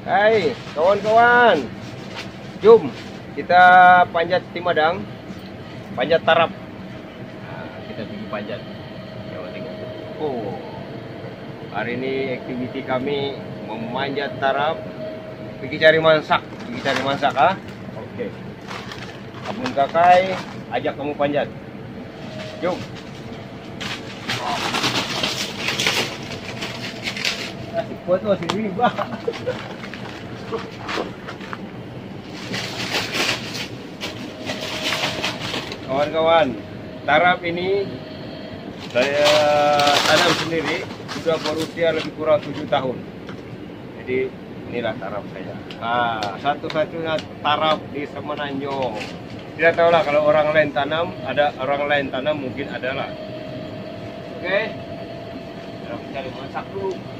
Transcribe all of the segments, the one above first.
Hai, kawan-kawan. Jom kita panjat Timadang. Panjat tarap. Nah, kita pergi panjat. Coba tengok. Oh. Hari ini aktiviti kami memanjat tarap. Pergi cari mansak, pergi cari mansak ah. Oke. Abun Kakai ajak kamu panjat. Jom. Ah, foto sendiri, Bah. Kawan-kawan, tarap ini saya tanam sendiri sudah berusia lebih kurang tujuh tahun. Jadi inilah tarap saya. Ah, satu-satunya tarap di Semenanjung. Tidak tahu lah kalau orang lain tanam, ada orang lain tanam mungkin adalah. Oke, kita cari masak dulu.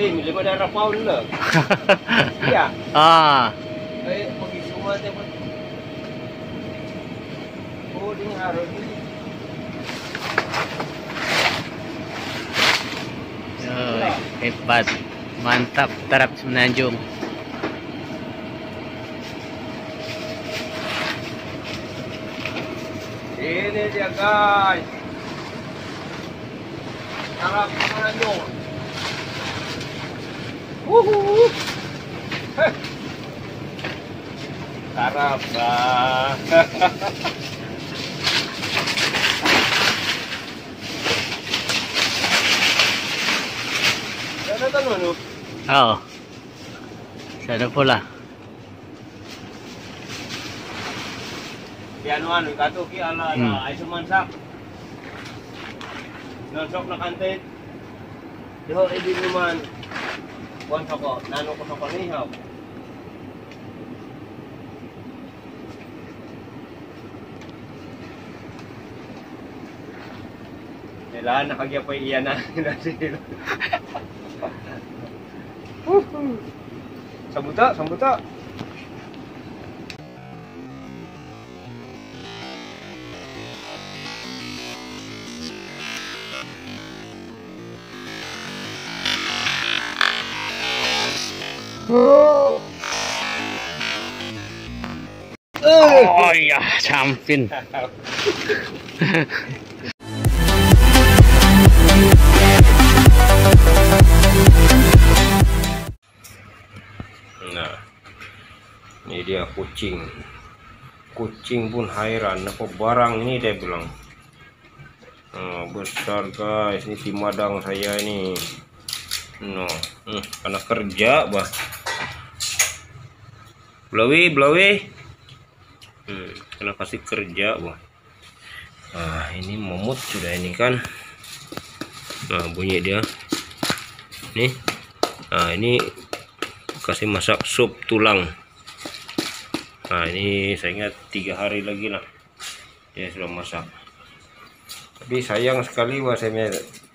Eh, lima darah pound lah. Ya. ah, Eh, pergi semua pun. Oh, dia harus ni. Hebat. Mantap tarap semenanjung. Ini dia guys. Harap menanjung. Uhuh. Heh. Sana kan manu? Oh. Sana pula. Anu kato ki ala Hmm. ay sumansak. Nonsok na kantin. Yo idi naman. Kuan sa ko, nanong ko sa kanihaw. Nila, nakagyapay iya na. sambuta, sambuta. Oh iya, campin. Nah, ini dia kucing. Kucing pun heran apa barang ini dia bilang. Nah, besar guys, ini timadang saya ini. No, hmm, karena kerja bah. Blawi, blawi. Hmm, karena kasih kerja bah. Nah, ini momot sudah ini kan. Nah, bunyi dia. Nih. Nah, ini kasih masak sup tulang nah ini saya ingat tiga hari lagi lah dia sudah masak tapi sayang sekali wah saya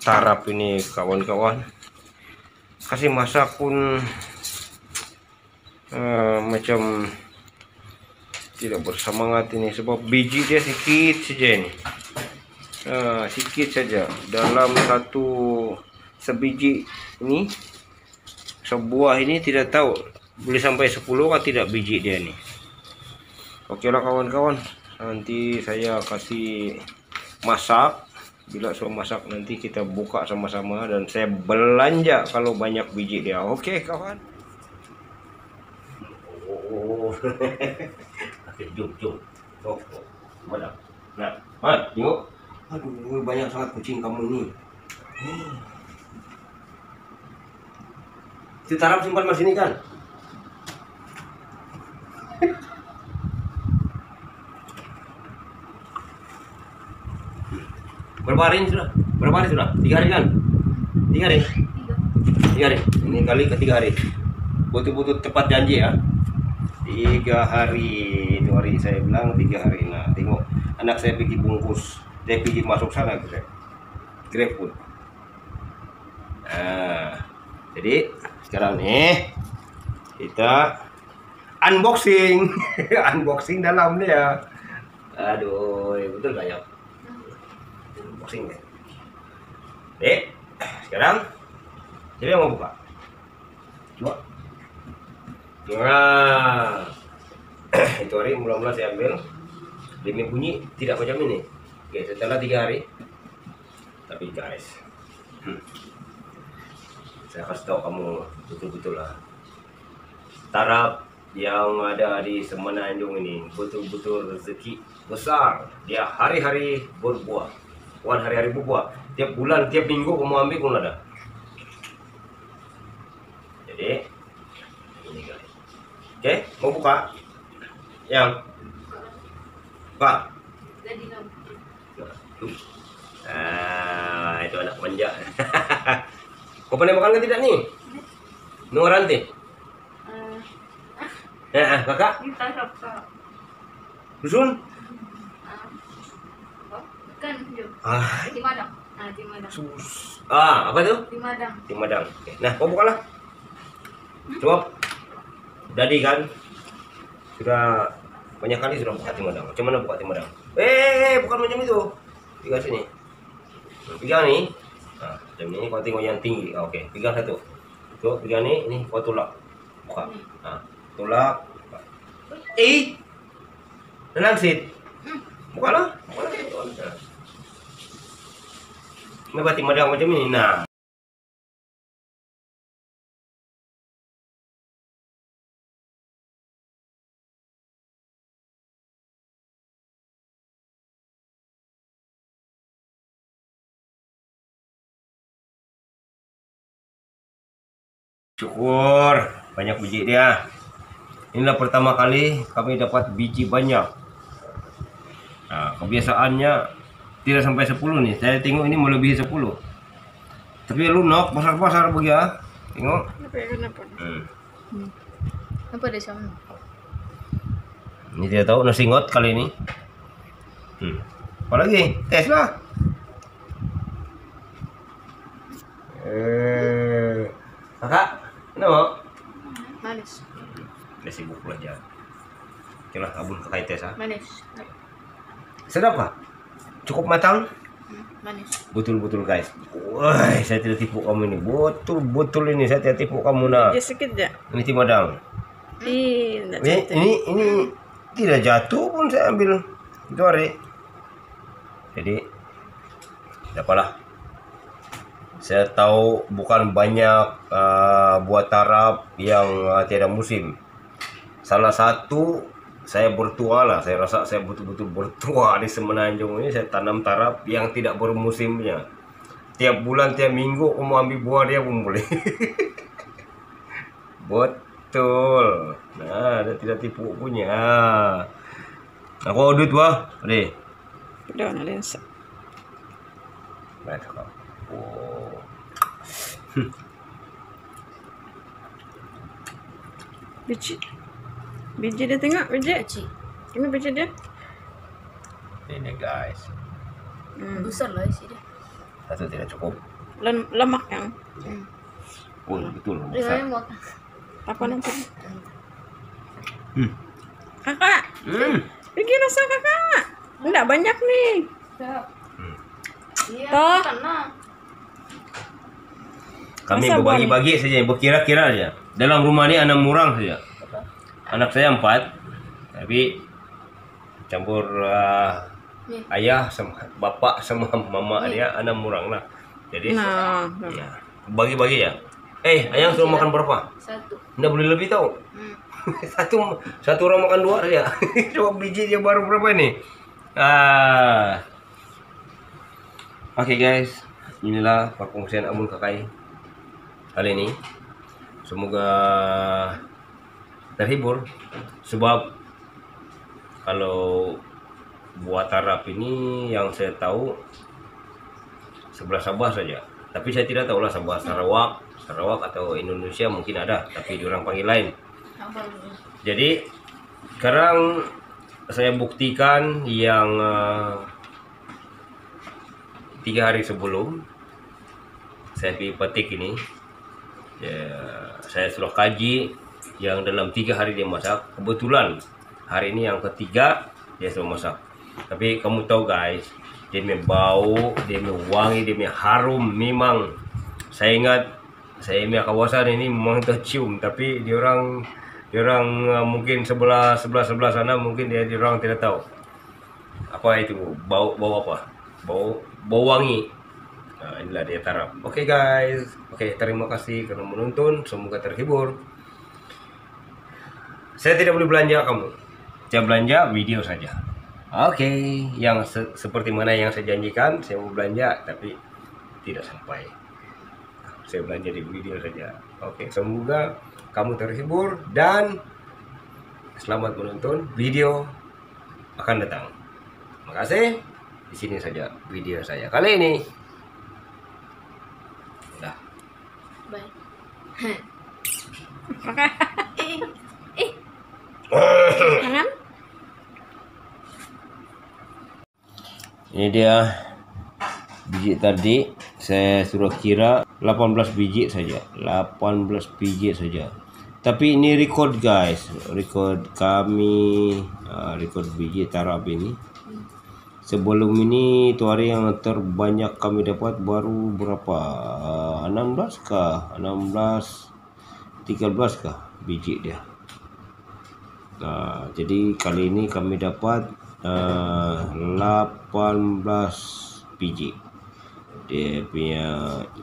tarap ini kawan-kawan kasih masak pun eh, macam tidak bersemangat ini sebab biji dia sedikit saja ini. Nah, sedikit saja. Dalam satu sebiji ini sebuah ini tidak tahu boleh sampai 10 atau tidak biji dia nih oke lah kawan-kawan. Nanti saya kasih masak. Bila sudah masak nanti kita buka sama-sama dan saya belanja kalau banyak biji dia. Oke kawan oke jom jom oh, oh. mana nah mat tengok aduh banyak sangat kucing kamu ini Si tarap simpan mas ini kan? Berapa hari ini sudah? Berapa hari sudah? Tiga hari kan? Tiga hari? tiga hari ini kali ketiga hari betul-betul tepat janji ya tiga hari. Itu hari saya bilang tiga hari. Nah tengok. Anak saya pergi bungkus. Dia pergi masuk sana saya grab. Food nah jadi sekarang nih kita unboxing. Unboxing dalam dia aduh betul gak ya unboxing deh Dek, sekarang yang mau buka? Coba. Nah, itu hari mula-mula saya ambil demi bunyi tidak macam ini. Oke, setelah tiga hari, tapi guys, hmm, saya kasih tahu kamu betul-betul lah. Tarap yang ada di Semenanjung ini betul-betul rezeki besar. Dia hari-hari berbuah, bukan hari-hari berbuah. Tiap bulan, tiap minggu kamu ambil pun ada. Jadi. Oke, mau buka? Yang Pak. Ah, itu anak manja. Kau pernah makan ke tidak nih? Nunggu rantai? Eh, ah, kakak? Ditarap ka. Dusun? Kan, yun. Ah, Di Madang. Ah, di Madang. sus. Ah, apa tuh? Di Madang. Di Madang. Oke. Nah, kau bukalah. Coba. Jadi kan sudah banyak kali sudah buka tim Madang. Mana buka tim Madang? Eh, bukan macam itu. Pegang sini. Pegang nih. Nah, ini kau tengok yang tinggi. Ah, Oke, pegang satu. Tuh, pegang ni, ini kau tolak. Buka. Nah, tolak. Buka. Eh. Tenang, Sid. Bukalah. Bukalah. Nah. Ini berarti Madang macam ini. Nah. Syukur banyak biji dia. Inilah pertama kali kami dapat biji banyak. Nah, kebiasaannya tidak sampai 10 nih. Saya tengok ini melebihi 10. Tapi lunak besar-besar bagi ya. Tengok. Kenapa ya? Kenapa? Hmm. Apa dia sama? Ini tidak tahu nasi ngot kali ini. Hmm. Apa lagi? Tes lah. Eh, kakak, kenapa? Manis. Dia sibuk belajar. Oke lah, abun kakak tes ah. Manis. Sedap kah? Cukup matang? Hmm, Manis. Betul-betul guys. Wah, saya tidak tipu kamu ini. Betul-betul ini saya tidak tipu kamu nah. Ya sedikit ya. Ini timadang. Ih, enggak Ini, ini ini tidak jatuh pun saya ambil itu hari. Jadi tidak apalah. Saya tahu bukan banyak uh, buah tarap yang uh, tiada musim. Salah satu saya bertua lah. Saya rasa saya betul-betul bertua di Semenanjung ini. Saya tanam tarap yang tidak bermusimnya. Tiap bulan, tiap minggu, aku mau ambil buah dia pun boleh. Betul. Nah, dia tidak tipu punya. Aku audit wah. Ade. Udah na lensa. Baik kau. Biji. Biji dia tengok, biji. Biji. Ini biji dia. Ini guys. Hmm. Besar lah isi dia. Satu tidak cukup. Lem lemak yang. Oh, betul. Besar. Apa nanti? Hmm. Kakak, Hmm. bagi rasa kakak. Enggak banyak nih. Hmm. Iya, Toh. Kami Masa berbagi-bagi saja, berkira-kira saja. Dalam rumah ini enam orang saja. Anak saya empat, tapi campur uh, ayah sama bapak sama mama dia enam orang lah. Jadi Nah, ya, bagi-bagi ya. Eh, ayang suruh makan berapa? satu. Nggak boleh lebih tahu. Hmm. satu satu orang makan dua saja. Coba biji dia baru berapa ini? Ah. Oke guys, inilah perkongsian Amun Kakai kali ini. Semoga terhibur. Sebab kalau buat tarap ini yang saya tahu sebelah Sabah saja. Tapi saya tidak tahu lah sebuah Sarawak Sarawak atau Indonesia mungkin ada tapi diorang panggil lain. Jadi sekarang saya buktikan yang eh, tiga hari sebelum saya petik ini ya, saya sudah kaji yang dalam tiga hari dia masak. Kebetulan hari ini yang ketiga dia sudah masak. Tapi kamu tahu guys dia bau dia wangi dia harum memang. Saya ingat saya punya kawasan ini memang tercium. Tapi diorang diorang uh, mungkin sebelah sebelah sebelah sana mungkin dia diorang tidak tahu. Apa itu bau bau apa? Bau bau wangi nah, inilah dia tarap oke guys. Oke terima kasih karena menonton. Semoga terhibur. Saya tidak boleh belanja kamu. Saya belanja video saja. Oke yang se- seperti mana yang saya janjikan saya mau belanja tapi tidak sampai. Saya belanja di video saja. Oke semoga kamu terhibur dan selamat menonton video akan datang. Makasih di sini saja video saya kali ini Tangan? Ini dia biji tadi saya suruh kira 18 biji saja. 18 biji saja. Tapi ini record guys, record kami uh, record biji tarap ini. Sebelum ini itu hari yang terbanyak kami dapat baru berapa? Uh, 16 kah? 16 13 kah biji dia. Nah, jadi kali ini kami dapat uh, 18 biji. Dia punya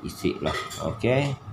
isi lah. Okey.